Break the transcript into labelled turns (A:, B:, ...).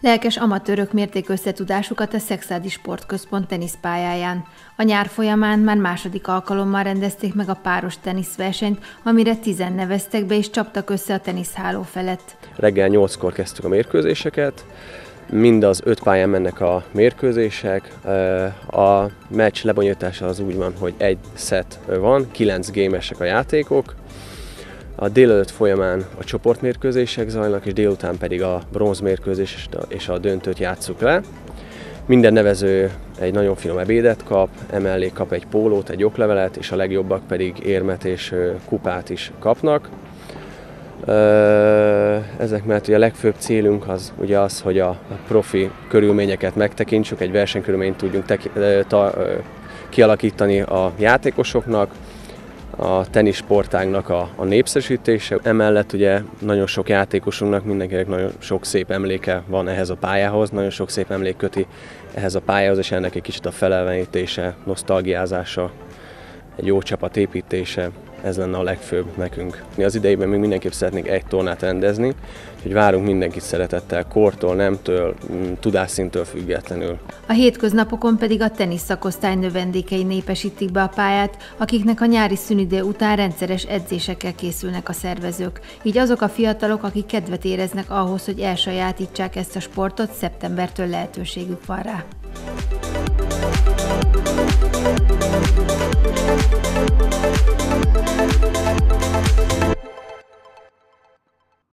A: Lelkes amatőrök mérték összetudásukat a Szexádi Sportközpont teniszpályáján. A nyár folyamán már második alkalommal rendezték meg a páros teniszversenyt, amire tizen neveztek be és csaptak össze a teniszháló felett.
B: Reggel 8-kor kezdtük a mérkőzéseket, mind az öt pályán mennek a mérkőzések. A meccs lebonyolítása az úgy van, hogy egy set van, kilenc gémesek a játékok, a délelőtt folyamán a csoportmérkőzések zajlanak, és délután pedig a bronzmérkőzés és a döntőt játsszuk le. Minden nevező egy nagyon finom ebédet kap, emellé kap egy pólót, egy oklevelet, és a legjobbak pedig érmet és kupát is kapnak. Ezek mellett ugye a legfőbb célunk az ugye az, hogy a profi körülményeket megtekintsük, egy versenykörülményt tudjunk kialakítani a játékosoknak, a tenisportágnak a, a népszerűsítése. Emellett ugye nagyon sok játékosunknak, mindenkinek nagyon sok szép emléke van ehhez a pályához, nagyon sok szép emlék köti ehhez a pályához, és ennek egy kicsit a felelvenítése, nosztalgiázása, egy jó csapat építése, ez lenne a legfőbb nekünk. Mi az idejében még mindenképp szeretnénk egy tornát rendezni, hogy várunk mindenkit szeretettel, kortól, nemtől, mm, tudásszintől függetlenül.
A: A hétköznapokon pedig a tenisz szakosztály növendékei népesítik be a pályát, akiknek a nyári szünidő után rendszeres edzésekkel készülnek a szervezők. Így azok a fiatalok, akik kedvet éreznek ahhoz, hogy elsajátítsák ezt a sportot, szeptembertől lehetőségük van rá.